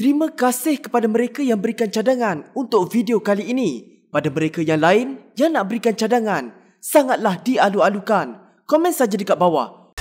Terima kasih kepada mereka yang berikan cadangan untuk video kali ini. Pada mereka yang lain yang nak berikan cadangan, sangatlah dialu-alukan. Komen saja dekat bawah.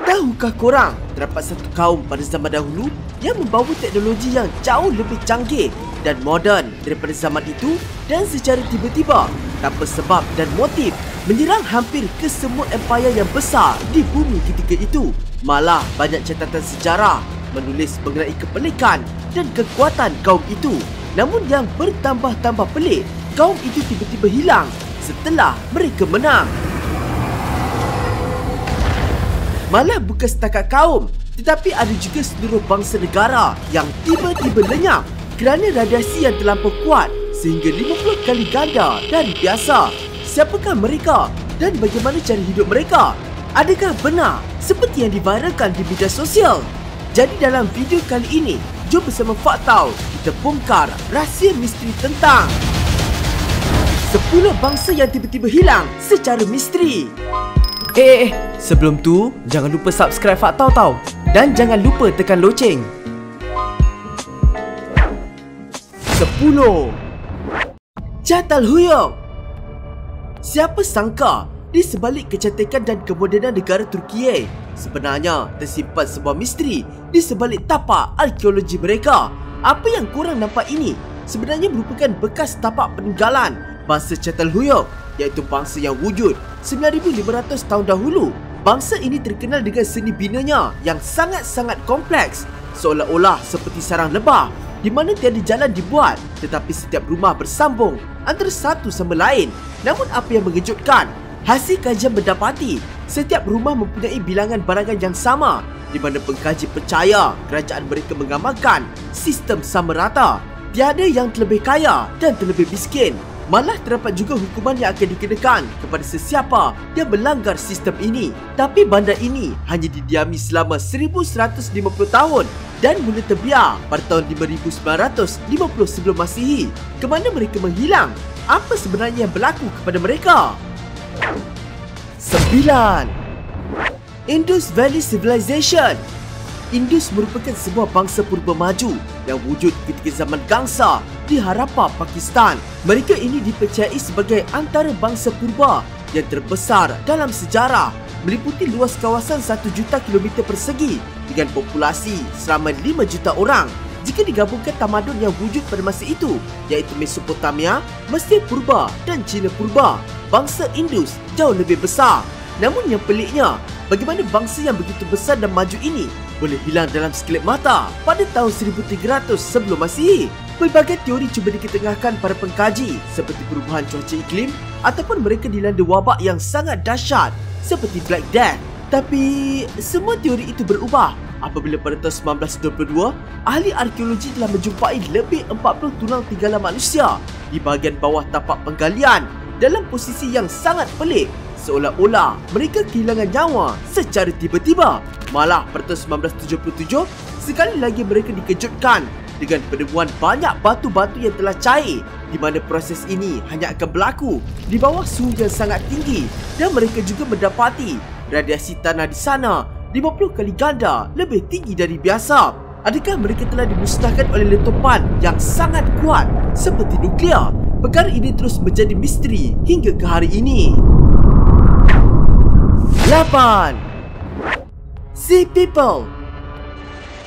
Tahukah korang terdapat satu kaum pada zaman dahulu yang membawa teknologi yang jauh lebih canggih dan moden daripada zaman itu dan secara tiba-tiba tanpa sebab dan motif menyerang hampir ke semua empayar yang besar di bumi ketika itu. Malah banyak catatan sejarah menulis mengenai kepelikan dan kekuatan kaum itu. Namun yang bertambah-tambah pelik, kaum itu tiba-tiba hilang setelah mereka menang. Malah bukan setakat kaum, tetapi ada juga seluruh bangsa negara yang tiba-tiba lenyap kerana radiasi yang terlampau kuat sehingga 50 kali ganda dari biasa. Siapakah mereka dan bagaimana cara hidup mereka? Adakah benar seperti yang diviralkan di media sosial? Jadi dalam video kali ini, jom bersama Faktau kita bongkar rahsia misteri tentang 10 bangsa yang tiba-tiba hilang secara misteri. Eh, eh, eh, sebelum tu jangan lupa subscribe Faktau tau dan jangan lupa tekan loceng. 10 Jatal Huyok Siapa sangka di sebalik kecantikan dan kemodenan negara Turki sebenarnya tersimpan sebuah misteri di sebalik tapak arkeologi mereka. Apa yang korang nampak ini sebenarnya merupakan bekas tapak peninggalan bangsa Çatalhuyuk iaitu bangsa yang wujud 9500 tahun dahulu. Bangsa ini terkenal dengan seni binanya yang sangat-sangat kompleks seolah-olah seperti sarang lebah di mana tiada jalan dibuat tetapi setiap rumah bersambung antara satu sama lain. Namun apa yang mengejutkan Hasil kajian mendapati setiap rumah mempunyai bilangan barangan yang sama di mana pengkaji percaya kerajaan mereka mengamalkan sistem sama rata. Tiada yang terlebih kaya dan terlebih miskin. Malah terdapat juga hukuman yang akan dikenakan kepada sesiapa yang melanggar sistem ini. Tapi bandar ini hanya didiami selama 1150 tahun dan mula terbiar pada tahun 5950 sebelum Masihi. Ke mana mereka menghilang? Apa sebenarnya yang berlaku kepada mereka? 9. Indus Valley Civilization Indus merupakan sebuah bangsa purba maju yang wujud ketika zaman Gangsa di Harappa, Pakistan. Mereka ini dipercayai sebagai antara bangsa purba yang terbesar dalam sejarah meliputi luas kawasan 1 juta kilometer persegi dengan populasi selama 5 juta orang jika digabungkan tamadun yang wujud pada masa itu iaitu Mesopotamia, Mesir Purba dan China Purba bangsa Indus jauh lebih besar. Namun yang peliknya, bagaimana bangsa yang begitu besar dan maju ini boleh hilang dalam sekelip mata pada tahun 1300 sebelum Masihi? Pelbagai teori cuba diketengahkan para pengkaji seperti perubahan cuaca iklim ataupun mereka dilanda wabak yang sangat dahsyat seperti Black Death. Tapi semua teori itu berubah apabila pada tahun 1922, ahli arkeologi telah menjumpai lebih 40 tulang tinggalan manusia di bahagian bawah tapak penggalian dalam posisi yang sangat pelik seolah-olah mereka kehilangan nyawa secara tiba-tiba. Malah pada tahun 1977, sekali lagi mereka dikejutkan dengan penemuan banyak batu-batu yang telah cair di mana proses ini hanya akan berlaku di bawah suhu yang sangat tinggi dan mereka juga mendapati radiasi tanah di sana 50 kali ganda lebih tinggi dari biasa. Adakah mereka telah dimusnahkan oleh letupan yang sangat kuat seperti nuklear perkara ini terus menjadi misteri hingga ke hari ini. 8. Sea People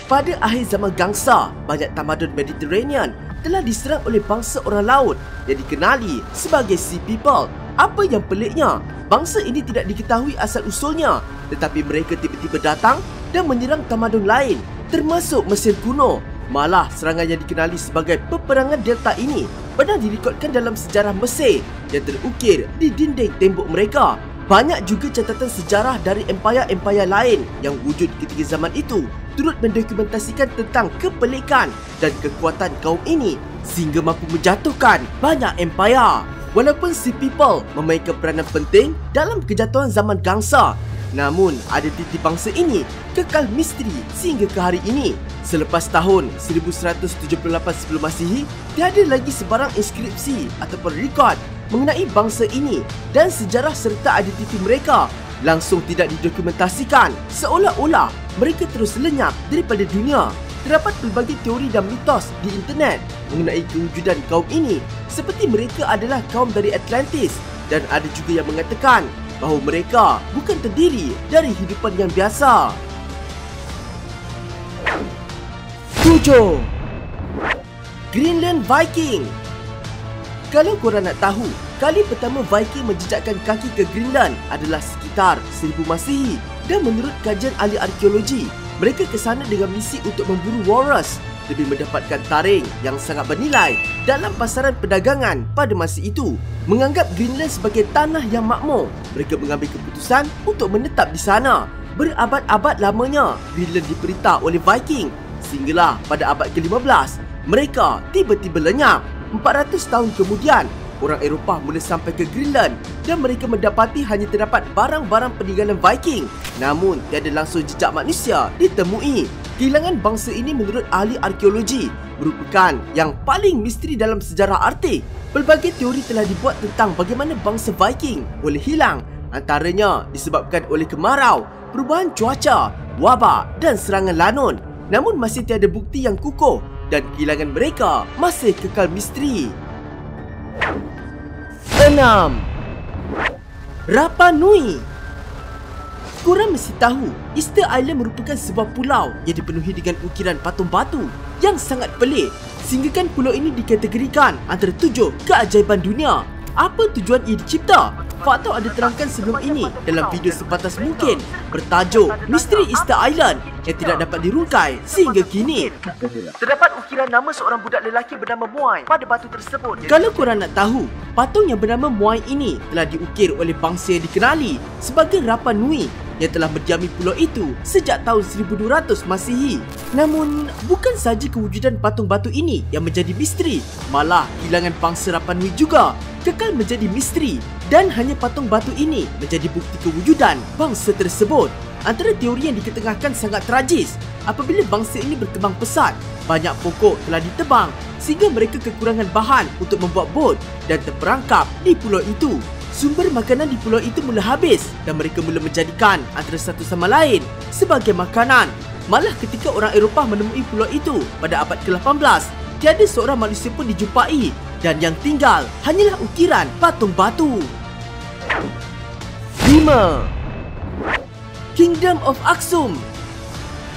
Pada akhir zaman gangsa, banyak tamadun Mediterranean telah diserang oleh bangsa orang laut yang dikenali sebagai Sea People. Apa yang peliknya, bangsa ini tidak diketahui asal-usulnya tetapi mereka tiba-tiba datang dan menyerang tamadun lain termasuk Mesir kuno. Malah serangan yang dikenali sebagai peperangan Delta ini pernah direkodkan dalam sejarah Mesir yang terukir di dinding tembok mereka. Banyak juga catatan sejarah dari empayar-empayar lain yang wujud ketika zaman itu turut mendokumentasikan tentang kepelikan dan kekuatan kaum ini sehingga mampu menjatuhkan banyak empayar. Walaupun Sea People memainkan peranan penting dalam kejatuhan zaman Gangsa, namun ada titi bangsa ini kekal misteri sehingga ke hari ini. Selepas tahun 1178 sebelum Masihi, tiada lagi sebarang inskripsi ataupun rekod mengenai bangsa ini dan sejarah serta identiti mereka langsung tidak didokumentasikan seolah-olah mereka terus lenyap daripada dunia. Terdapat pelbagai teori dan mitos di internet mengenai kewujudan kaum ini seperti mereka adalah kaum dari Atlantis dan ada juga yang mengatakan bahawa mereka bukan terdiri dari hidupan yang biasa. 7. Greenland Viking Kalau korang nak tahu, kali pertama Viking menjejakkan kaki ke Greenland adalah sekitar 1000 Masihi dan menurut kajian ahli arkeologi, mereka ke sana dengan misi untuk memburu walrus demi mendapatkan taring yang sangat bernilai dalam pasaran perdagangan pada masa itu. Menganggap Greenland sebagai tanah yang makmur, mereka mengambil keputusan untuk menetap di sana. Berabad-abad lamanya, Greenland diperintah oleh Viking sehinggalah pada abad ke-15, mereka tiba-tiba lenyap. 400 tahun kemudian, orang Eropah mula sampai ke Greenland dan mereka mendapati hanya terdapat barang-barang peninggalan Viking namun tiada langsung jejak manusia ditemui. Kehilangan bangsa ini menurut ahli arkeologi merupakan yang paling misteri dalam sejarah Arktik. Pelbagai teori telah dibuat tentang bagaimana bangsa Viking boleh hilang antaranya disebabkan oleh kemarau, perubahan cuaca, wabak dan serangan lanun. Namun masih tiada bukti yang kukuh dan kehilangan mereka masih kekal misteri. 6. Rapa Nui Korang mesti tahu, Easter Island merupakan sebuah pulau yang dipenuhi dengan ukiran patung batu yang sangat pelik sehingga kan pulau ini dikategorikan antara tujuh keajaiban dunia. Apa tujuan ia dicipta? Faktor ada terangkan sebelum ini dalam video sebatas mungkin bertajuk Misteri Easter Island yang tidak dapat dirungkai sehingga kini. Terdapat ukiran nama seorang budak lelaki bernama Muai pada batu tersebut. Kalau korang nak tahu, patung yang bernama Muai ini telah diukir oleh bangsa yang dikenali sebagai Rapa Nui yang telah mendiami pulau itu sejak tahun 1200 Masihi. Namun, bukan sahaja kewujudan patung batu ini yang menjadi misteri, malah kehilangan bangsa Rapa Nui juga kekal menjadi misteri dan hanya patung batu ini menjadi bukti kewujudan bangsa tersebut. Antara teori yang diketengahkan sangat tragis apabila bangsa ini berkembang pesat, banyak pokok telah ditebang sehingga mereka kekurangan bahan untuk membuat bot dan terperangkap di pulau itu. Sumber makanan di pulau itu mula habis dan mereka mula menjadikan antara satu sama lain sebagai makanan. Malah ketika orang Eropah menemui pulau itu pada abad ke-18, tiada seorang manusia pun dijumpai dan yang tinggal hanyalah ukiran patung batu. 5. Kingdom of Aksum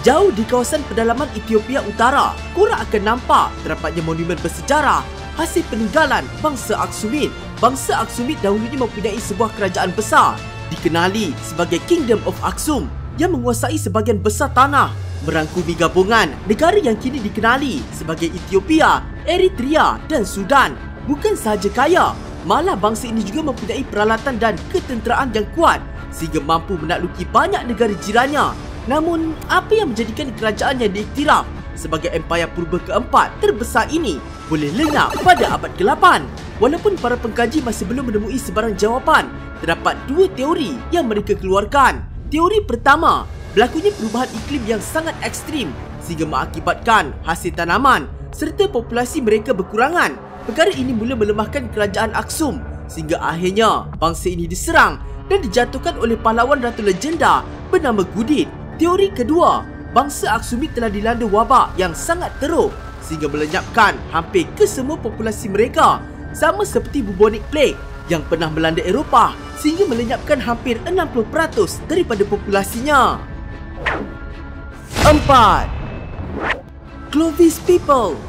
Jauh di kawasan pedalaman Ethiopia Utara, korang akan nampak terdapatnya monumen bersejarah hasil peninggalan bangsa Aksumit. Bangsa Aksumit dahulunya mempunyai sebuah kerajaan besar dikenali sebagai Kingdom of Aksum yang menguasai sebahagian besar tanah merangkumi gabungan negara yang kini dikenali sebagai Ethiopia, Eritrea dan Sudan. Bukan sahaja kaya, malah bangsa ini juga mempunyai peralatan dan ketenteraan yang kuat sehingga mampu menakluki banyak negara jirannya. Namun, apa yang menjadikan kerajaan yang diiktiraf sebagai empayar purba keempat terbesar ini boleh lenyap pada abad ke-8? Walaupun para pengkaji masih belum menemui sebarang jawapan, terdapat dua teori yang mereka keluarkan. Teori pertama, berlakunya perubahan iklim yang sangat ekstrim sehingga mengakibatkan hasil tanaman serta populasi mereka berkurangan. Perkara ini mula melemahkan kerajaan Aksum sehingga akhirnya bangsa ini diserang dan dijatuhkan oleh pahlawan ratu legenda bernama Gudit. Teori kedua, bangsa Aksumit telah dilanda wabak yang sangat teruk sehingga melenyapkan hampir ke semua populasi mereka sama seperti bubonic plague yang pernah melanda Eropah sehingga melenyapkan hampir 60% daripada populasinya. 4. Clovis People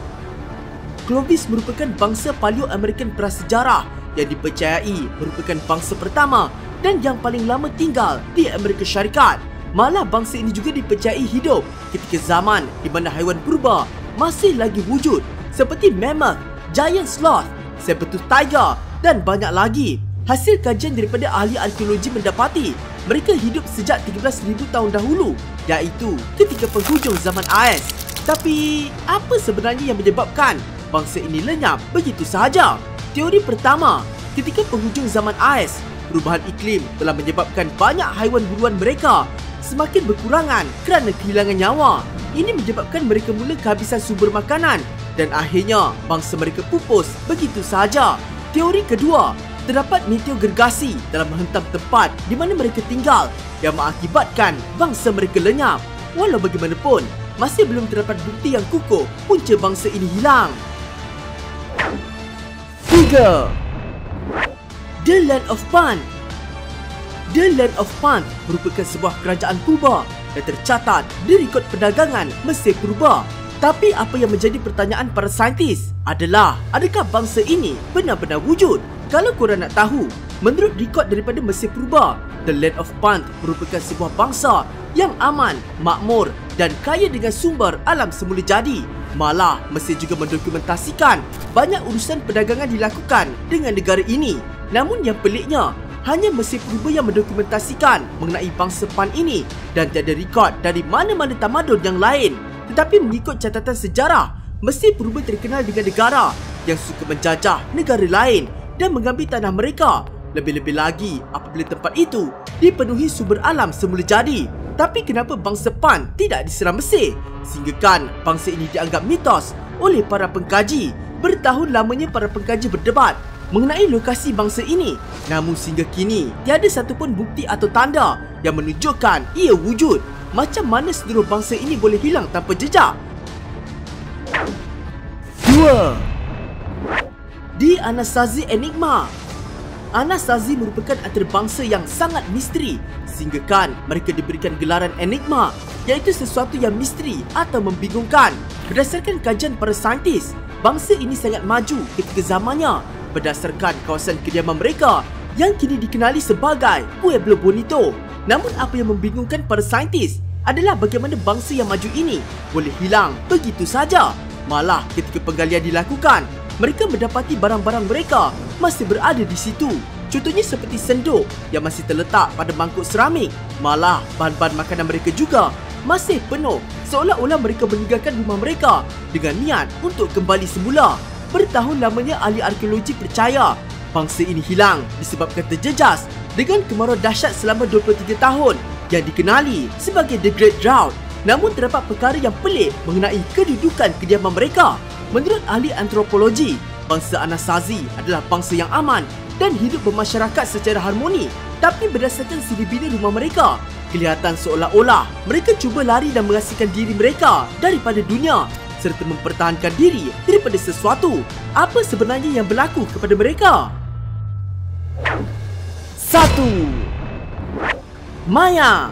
Clovis merupakan bangsa Paleo-American prasejarah yang dipercayai merupakan bangsa pertama dan yang paling lama tinggal di Amerika Syarikat. Malah bangsa ini juga dipercayai hidup ketika zaman di mana haiwan purba masih lagi wujud seperti mammoth, giant sloth, saber-tooth tiger dan banyak lagi. Hasil kajian daripada ahli arkeologi mendapati mereka hidup sejak 13,000 tahun dahulu iaitu ketika penghujung zaman AS. Tapi, apa sebenarnya yang menyebabkan bangsa ini lenyap begitu sahaja? Teori pertama, ketika penghujung zaman AS, perubahan iklim telah menyebabkan banyak haiwan buruan mereka semakin berkurangan kerana kehilangan nyawa. Ini menyebabkan mereka mula kehabisan sumber makanan dan akhirnya bangsa mereka pupus begitu sahaja. Teori kedua, terdapat meteor gergasi dalam menghentam tempat di mana mereka tinggal yang mengakibatkan bangsa mereka lenyap. Walau bagaimanapun, masih belum terdapat bukti yang kukuh punca bangsa ini hilang. 3. The Land of Pan The Land of Pan merupakan sebuah kerajaan purba yang tercatat di rekod perdagangan Mesir purba. Tapi apa yang menjadi pertanyaan para saintis adalah adakah bangsa ini benar-benar wujud? Kalau korang nak tahu, menurut rekod daripada Mesir purba, The Land of Pan merupakan sebuah bangsa yang aman, makmur dan kaya dengan sumber alam semula jadi. Malah, Mesir juga mendokumentasikan banyak urusan perdagangan dilakukan dengan negara ini. Namun yang peliknya, hanya Mesir Purba yang mendokumentasikan mengenai bangsa Pan ini dan tiada rekod dari mana-mana tamadun yang lain. Tetapi mengikut catatan sejarah, Mesir Purba terkenal dengan negara yang suka menjajah negara lain dan mengambil tanah mereka. Lebih-lebih lagi apabila tempat itu dipenuhi sumber alam semula jadi. Tapi kenapa bangsa Pan tidak diserang Mesir? Sehinggakan bangsa ini dianggap mitos oleh para pengkaji. Bertahun lamanya para pengkaji berdebat mengenai lokasi bangsa ini. Namun sehingga kini, tiada satu pun bukti atau tanda yang menunjukkan ia wujud. Macam mana seluruh bangsa ini boleh hilang tanpa jejak? 2. Di Anasazi Enigma Anasazi merupakan antarabangsa yang sangat misteri sehinggakan mereka diberikan gelaran enigma iaitu sesuatu yang misteri atau membingungkan. Berdasarkan kajian para saintis, bangsa ini sangat maju ketika zamannya berdasarkan kawasan kediaman mereka yang kini dikenali sebagai Pueblo Bonito. Namun apa yang membingungkan para saintis adalah bagaimana bangsa yang maju ini boleh hilang begitu saja. Malah ketika penggalian dilakukan, mereka mendapati barang-barang mereka masih berada di situ. Contohnya seperti senduk yang masih terletak pada mangkuk seramik. Malah bahan-bahan makanan mereka juga masih penuh seolah-olah mereka meninggalkan rumah mereka dengan niat untuk kembali semula. Bertahun lamanya ahli arkeologi percaya bangsa ini hilang disebabkan terjejas dengan kemarau dahsyat selama 23 tahun yang dikenali sebagai The Great Drought. Namun terdapat perkara yang pelik mengenai kedudukan kediaman mereka. Menurut ahli antropologi, bangsa Anasazi adalah bangsa yang aman dan hidup bermasyarakat secara harmoni. Tapi berdasarkan siri bina rumah mereka, kelihatan seolah-olah mereka cuba lari dan mengasihkan diri mereka daripada dunia serta mempertahankan diri daripada sesuatu. Apa sebenarnya yang berlaku kepada mereka? 1. Maya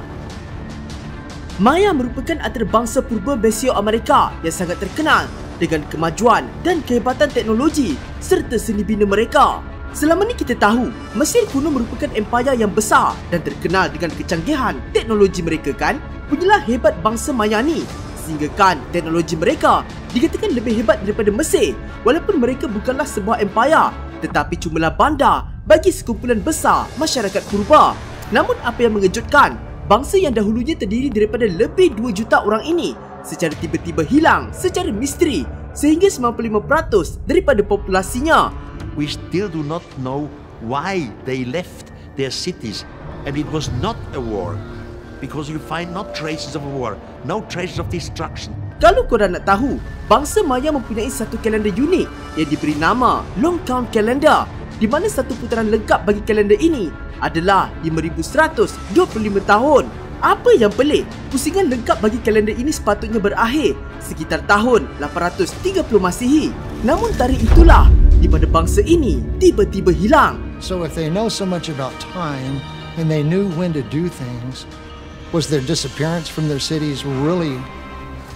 Maya merupakan antara bangsa purba Mesio-Amerika yang sangat terkenal dengan kemajuan dan kehebatan teknologi serta seni bina mereka. Selama ni kita tahu, Mesir kuno merupakan empayar yang besar dan terkenal dengan kecanggihan teknologi mereka kan? Punyalah hebat bangsa Maya ni sehinggakan teknologi mereka dikatakan lebih hebat daripada Mesir walaupun mereka bukanlah sebuah empayar tetapi cumalah bandar bagi sekumpulan besar masyarakat purba. Namun apa yang mengejutkan, bangsa yang dahulunya terdiri daripada lebih 2 juta orang ini secara tiba-tiba hilang secara misteri sehingga 95% daripada populasinya. We still do not know why they left their cities and it was not a war because you find not traces of a war, no traces of destruction. Kalau korang nak tahu, bangsa Maya mempunyai satu kalender unik yang diberi nama Long Count Calendar di mana satu putaran lengkap bagi kalender ini adalah 5125 tahun. Apa yang pelik? Pusingan lengkap bagi kalender ini sepatutnya berakhir sekitar tahun 830 Masihi. Namun tarikh itulah di mana bangsa ini tiba-tiba hilang. So if they know so much about time and they knew when to do things, was their disappearance from their cities really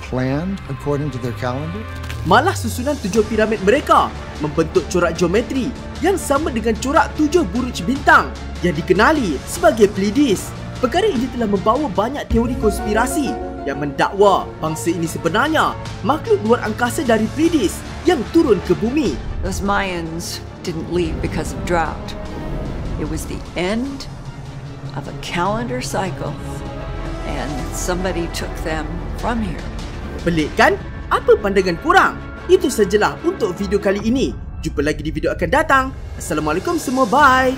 planned according to their calendar? Malah susunan tujuh piramid mereka membentuk corak geometri yang sama dengan corak tujuh buruj bintang yang dikenali sebagai Pleiades. Perkara ini telah membawa banyak teori konspirasi yang mendakwa bangsa ini sebenarnya makhluk luar angkasa dari Pleiades yang turun ke bumi. Those Mayans didn't leave because of drought. It was the end of a calendar cycle and somebody took them from here. Pelik kan? Apa pandangan kurang? Itu sajalah untuk video kali ini. Jumpa lagi di video akan datang. Assalamualaikum semua. Bye.